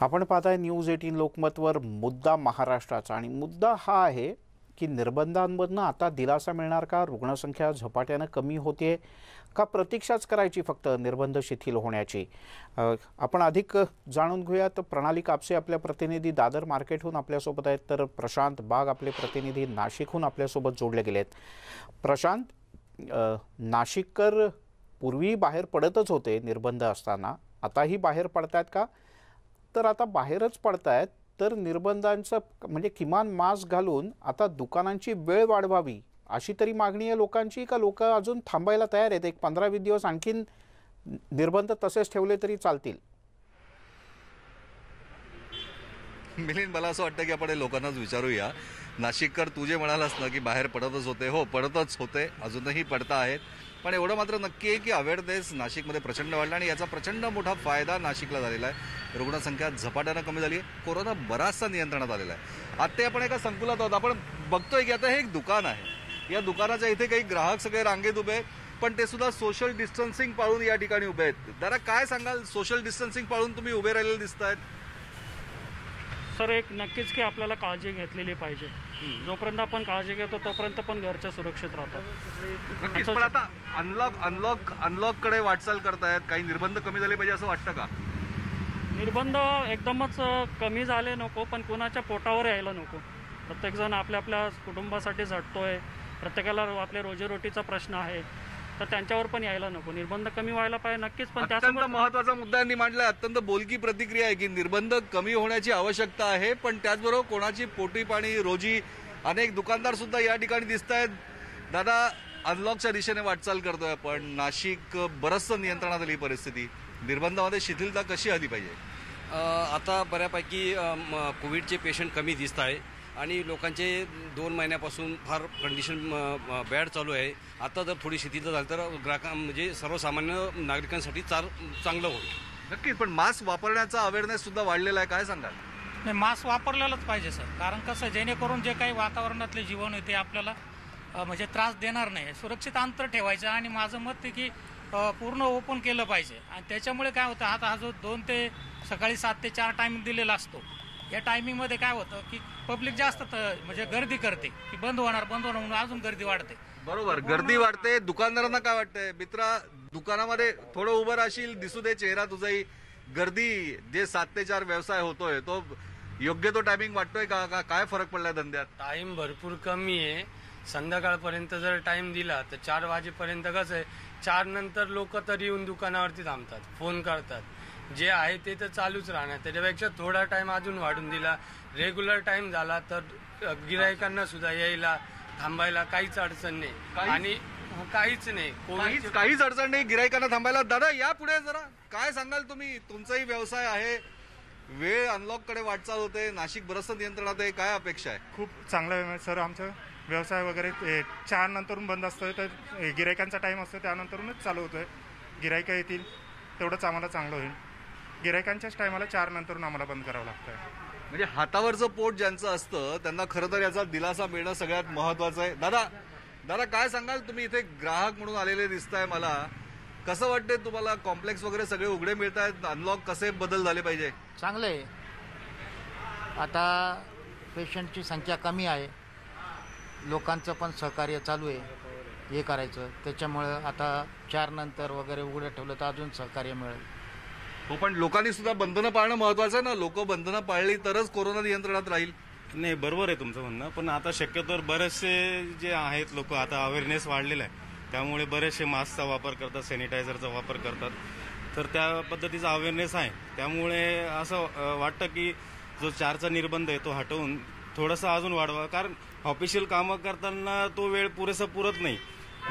आपण पाहताय news eighteen लोकमतवर मुद्दा महाराष्ट्राचा आणि मुद्दा हा आहे की निर्बंधांमधनं आता दिलासा मिळणार का? रुग्णसंख्या झपाट्यानं कमी होते का? प्रतीक्षाच करायची फक्त निर्बंध शिथिल होण्याची. आपण अधिक जाणून घेऊयात. प्रणाली कापसे आपल्या प्रतिनिधी दादर मार्केटहून आपल्यासोबत आहेत तर प्रशांत बाग आपले प्रतिनिधी नाशिकहून आपल्यासोबत जोडले गेलेत. प्रशांत नाशिककर पूर्वी बाहेर पडतच होते निर्बंध असताना. आताही बाहेर पडतायत का? तर आता बाहेरच पडतायत तर निर्बंधांचं म्हणजे किमान मास्क घालून आता दुकानांची वेळ वाढवावी अशी तरी मागणी आहे लोकांची का लोक अजून थांबायला तयार आहेत? एक पंधरा वीस दिवस आणखीन निर्बंध तसेच ठेवले तरी चालतील. मिलिंद मला असं वाटतं की आपण लोकांनाच विचारूया. नाशिककर तू जे म्हणालास ना की बाहेर पडतच होते. हो पडतच होते. अजूनही पडता आहेत. पण एवढं मात्र नक्की आहे की अवेअरनेस नाशिकमध्ये प्रचंड वाढला आणि याचा प्रचंड मोठा फायदा नाशिकला झालेला आहे. रुग्णसंख्या झपाट्यानं कमी झाली आहे. कोरोना बराचसा नियंत्रणात आलेला आहे. आता आपण एका संकुलात आहोत. आपण बघतोय की आता हे एक दुकान आहे. या दुकानाच्या इथे काही ग्राहक सगळे रांगेत उभे आहेत. पण ते सुद्धा सोशल डिस्टन्सिंग पाळून या ठिकाणी उभे आहेत. जरा काय सांगाल? सोशल डिस्टन्सिंग पाळून तुम्ही उभे राहिलेले दिसत आहेत सर एक नक्कीच की आपल्याला काळजी घेतलेली पाहिजे. जोपर्यंत आपण काळजी घेतो तोपर्यंत पण घरच्या सुरक्षित नक्कीच. पण आता अनलॉक अनलॉक अनलॉककडे वाटचाल करतायत. काही निर्बंध कमी झाले पाहिजे असं वाटतं का? निर्बंध एकदमच कमी झाले नको पण कुणाच्या पोटावर यायला नको. प्रत्येकजण आपल्या आपल्या कुटुंबासाठी झटतोय. प्रत्येकाला आपल्या रोजीरोटीचा प्रश्न आहे. तर त्यांच्यावर पण यायला नको. निर्बंध कमी व्हायला पाहिजे नक्कीच पण अत्यंत महत्त्वाचा मुद्दा यांनी मांडलाय अत्यंत बोलकी प्रतिक्रिया आहे की निर्बंध कमी होण्याची आवश्यकता आहे पण त्याचबरोबर कोणाची पोटी पाणी रोजी अनेक दुकानदार सुद्धा या ठिकाणी दिसत आहेत. दादा अनलॉकच्या दिशेने वाटचाल करतोय आपण. नाशिक बरचसं नियंत्रणात आली परिस्थिती. निर्बंधामध्ये शिथिलता कशी आली पाहिजे? आता बऱ्यापैकी कोविडचे पेशंट कमी दिसत आहे आणि लोकांचे दोन महिन्यापासून फार कंडिशन बॅड चालू आहे. आता जर थोडी शिथिलता झाली तर ग्राहकां म्हणजे सर्वसामान्य नागरिकांसाठी चार चांगलं होईल. नक्कीच पण मास्क वापरण्याचा अवेअरनेस सुद्धा वाढलेला आहे. काय सांगाल? नाही मास्क वापरलेलाच पाहिजे सर कारण कसं जेणेकरून जे काही वातावरणातले जीवन आहे ते आपल्याला म्हणजे त्रास देणार नाही. सुरक्षित अंतर ठेवायचं आणि माझं मत आहे की पूर्ण ओपन केलं पाहिजे. आणि त्याच्यामुळे काय होतं आता हा जो दोन ते सकाळी सात ते चार टायमिंग दिलेला असतो या टायमिंगमध्ये काय होतं की पब्लिक जास्त त- म्हणजे गर्दी करते की बंद होणार बंद होणार म्हणून अजून गर्दी वाढते. बरोबर गर्दी वाढते. दुकानदारांना काय वाटतंय? मित्रा दुकानामध्ये थोडं उभं राहशील दिसू दे चेहरा तुझाही. गर्दी जे सात ते चार व्यवसाय होतोय तो योग्य तो टायमिंग वाटतोय का? का- काय फरक पडलाय धंद्यात? टाइम भरपूर कमी आहे. संध्याकाळपर्यंत जर टाइम दिला तर चार वाजेपर्यंत कसं आहे? चार नंतर लोक तर येऊन दुकानावरती थांबतात फोन करतात. जे आहे ते तर चालूच राहणार. त्याच्यापेक्षा थोडा टाइम अजून वाढून दिला. रेग्युलर टाइम झाला तर गिरायकांना सुद्धा यायला थांबायला काहीच अडचण नाही. आणि काहीच नाही. काहीच अडचण नाही गिरायकांना थांबायला. दादा या पुढे जरा काय सांगाल तुम्ही? तुमचाही व्यवसाय आहे. वेळ अनलॉककडे वाटचाल होते. नाशिक बरचसं नियंत्रणात आहे. काय अपेक्षा आहे? खूप चांगला आहे सर. आमचं व्यवसाय वगैरे चार नंतरून बंद असतं तर गिरायकांचा टाईम असतो त्यानंतरूनच चालू होतोय. गिरायकं येतील तेवढंच आम्हाला चांगलं होईल. गिरायकांच्याच टायमाला चार नंतरून आम्हाला बंद करावं लागतं म्हणजे हातावरचं पोट ज्यांचं असतं त्यांना खरं तर याचा दिलासा मिळणं सगळ्यात महत्वाचं आहे. दादा दादा काय सांगाल? तुम्ही इथे ग्राहक म्हणून आलेले दिसताय मला. कसं वाटतंय तुम्हाला? कॉम्प्लेक्स वगैरे सगळे उघडे मिळत आहेत अनलॉक कसे बदल झाले पाहिजे? चांगलं आहे. आता पेशंटची संख्या कमी आहे. लोकांचं पण सहकार्य चालू आहे. हे करायचं. त्याच्यामुळं आता चार नंतर वगैरे उघडं ठेवलं तर अजून सहकार्य मिळेल. हो पण लोकांनी सुद्धा बंधनं पाळणं महत्वाचं आहे ना. लोक बंधनं पाळली तरच कोरोना नियंत्रणात राहील. नाही बरोबर आहे तुमचं म्हणणं. पण आता शक्यतोवर बरेचसे जे आहेत लोक आता अवेअरनेस वाढलेला आहे. त्यामुळे बरेचसे मास्कचा वापर करतात सॅनिटायझरचा वापर करतात. तर त्या पद्धतीचा अवेअरनेस आहे. त्यामुळे असं वाटतं की जो चारचा निर्बंध आहे तो हटवून थोडंसं अजून वाढवा. कारण ऑफिशियल कामं करताना तो वेळ पुरेसा पुरत नाही.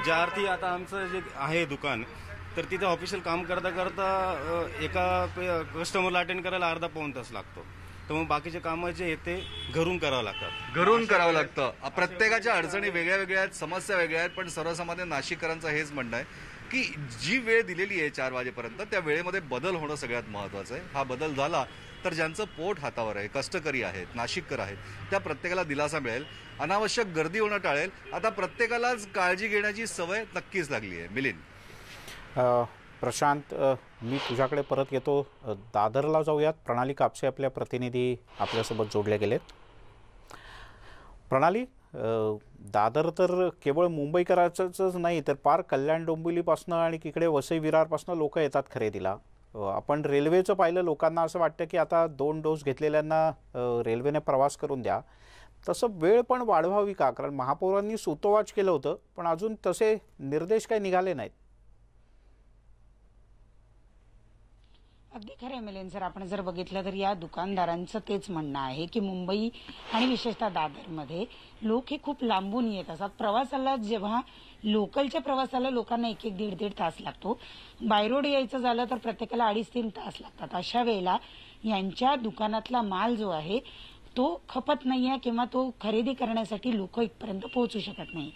ज्या अर्थी आता आमचं जे आहे दुकान तर तिथे ऑफिशियल काम करता करता एका कस्टमरला अटेंड करायला अर्धा पाऊण तास लागतो. तर मग बाकीचे कामं जे आहेत ते घरून करावं लागतात. घरून करावं लागतं. प्रत्येकाच्या अडचणी वेगळ्या वेगळ्या आहेत समस्या वेगळ्या आहेत पण सर्वसामान्य नाशिककरांचं हेच म्हणणं आहे की जी वेळ दिलेली आहे चार वाजेपर्यंत त्या वेळेमध्ये बदल होणं सगळ्यात महत्वाचं आहे. हा बदल झाला तर ज्यांचं पोट हातावर आहे कष्टकरी आहेत नाशिककर आहेत. त्या प्रत्येकाला दिलासा मिळेल. अनावश्यक गर्दी होणं टाळेल. आता प्रत्येकालाच काळजी घेण्याची सवय नक्कीच लागली आहे. मिलिंद. प्रशांत मी तुझ्याकडे परत येतो. दादरला जाऊयात. प्रणाली कापसे आपल्या प्रतिनिधी आपल्यासोबत जोडले गेलेत. प्रणाली दादर तर केवळ मुंबईकरांचंच नाही तर पार कल्याण डोंबिवलीपासनं आणि इकडे वसई विरारपासनं लोक येतात खरेदीला. आपण रेल्वेचं पाहिलं लोकांना असं वाटतं की आता दोन डोस घेतलेल्यांना रेल्वेने प्रवास करून द्या. तसं वेळ पण वाढवावी का? कारण महापौरांनी सुतोवाच केलं होतं पण अजून तसे निर्देश काही निघाले नाहीत. अगदी खरं आहे मिलिंद सर. आपण जर बघितलं तर या दुकानदारांचं तेच म्हणणं आहे की मुंबई आणि विशेषतः दादरमध्ये लोक हे खूप लांबून येत असतात. प्रवासाला जेव्हा लोकलच्या प्रवासाला लोकांना एक एक दीड दीड तास लागतो. बायरोड यायचं झालं तर प्रत्येकाला अडीच तीन तास लागतात. अशा वेळेला यांच्या दुकानातला माल जो आहे तो खपत नाही आहे किंवा तो खरेदी करण्यासाठी लोक इथपर्यंत पोहोचू शकत नाही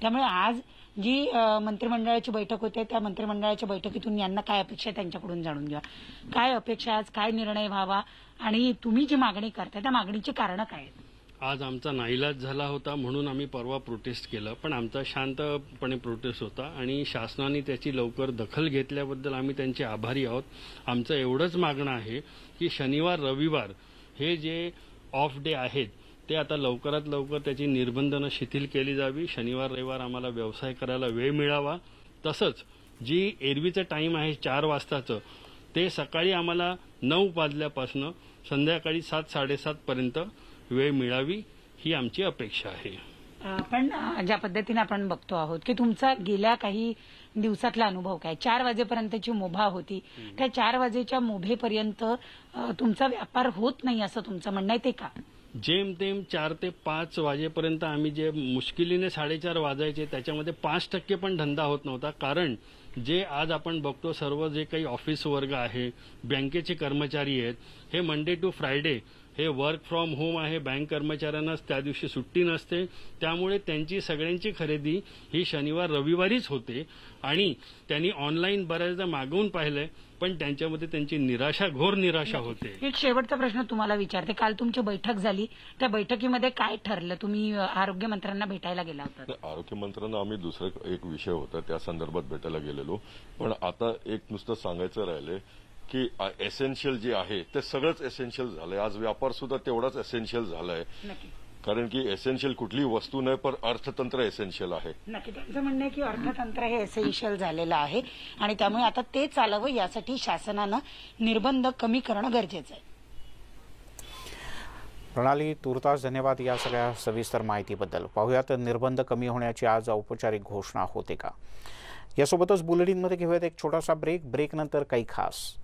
त्यामुळे आज जी मंत्रिमंडळाची बैठक होते त्या मंत्रिमंडळाच्या बैठकीतून यांना काय अपेक्षा त्यांच्याकडून जाणून घ्या. काय अपेक्षा आज? काय निर्णय व्हावा? आणि तुम्ही जी मागणी करताय त्या मागणीची कारणं काय आहेत? आज आमचा नाईलाज झाला होता म्हणून आम्ही परवा प्रोटेस्ट केलं. पण आमचा शांतपणे प्रोटेस्ट होता आणि शासनाने त्याची लवकर दखल घेतल्याबद्दल आम्ही त्यांचे आभारी आहोत. आमचं एवढंच मागणं आहे की शनिवार रविवार हे जे ऑफ डे आहेत ते आता लवकरात लवकर त्याची निर्बंधनं शिथिल केली जावी. शनिवार रविवार आम्हाला व्यवसाय करायला वेळ मिळावा. तसंच जी एरवीचं टाईम आहे चार वाजताचं ते सकाळी आम्हाला नऊ वाजल्यापासनं संध्याकाळी सात साडेसातपर्यंत वेळ मिळावी ही आमची अपेक्षा आहे. अ, पण अ, ज्या पद्धतीने आपण बघतो आहोत की तुमचा गेल्या काही दिवसातला अनुभव काय? चार वाजेपर्यंतची मुभा होती. त्या चार वाजेच्या मुभेपर्यंत तुमचा व्यापार होत नाही असं तुमचं म्हणणं आहे ते का? जेमतेम चार ते पाच वाजेपर्यंत आम्ही जे मुश्किलीने साडेचार वाजायचे त्याच्यामध्ये पाच टक्के पण धंदा होत नव्हता. कारण जे आज आपण बघतो सर्व जे काही ऑफिस वर्ग आहे बँकेचे कर्मचारी आहेत हे मंडे टू फ्रायडे हे वर्क फ्रॉम होम आहे बँक कर्मचाऱ्यांनाच त्या दिवशी सुट्टी नसते. त्यामुळे त्यांची सगळ्यांची खरेदी ही शनिवार रविवारीच होते. आणि त्यांनी ऑनलाईन बऱ्याचदा मागवून पाहिलंय. पण त्यांच्यामध्ये त्यांची निराशा घोर निराशा होते. एक शेवटचा प्रश्न तुम्हाला विचारते. काल तुमची बैठक झाली. त्या बैठकीमध्ये काय ठरलं? तुम्ही अ, आरोग्यमंत्र्यांना भेटायला गेला होता. नाही, आरोग्यमंत्र्यांना आम्ही दुसरं एक विषय होता त्या संदर्भात भेटायला गेलेलो. पण आता एक नुसतं सांगायचं राहिलंय की एसेन्शियल जे आहे ते सगळंच एसेन्शियल झालंय. आज व्यापार सुद्धा तेवढाच एसेन्शियल झालाय. नक्की. कारण की एसेन्शियल कुठली वस्तू नाही पण अर्थतंत्र एसेन्शियल आहे. नक्की. त्यांचं म्हणणं आहे की अर्थतंत्र हे एसेन्शियल झालेलं आहे आणि त्यामुळे आता ते चालावं यासाठी शासनानं निर्बंध कमी करणं गरजेचं आहे. प्रणाली तुर्तास धन्यवाद या सगळ्या सविस्तर माहितीबद्दल. पाहूयात निर्बंध कमी होण्याची आज औपचारिक घोषणा होते का? यासोबतच बुलेटिनमध्ये घेऊयात एक छोटासा ब्रेक. ब्रेकनंतर काही खास.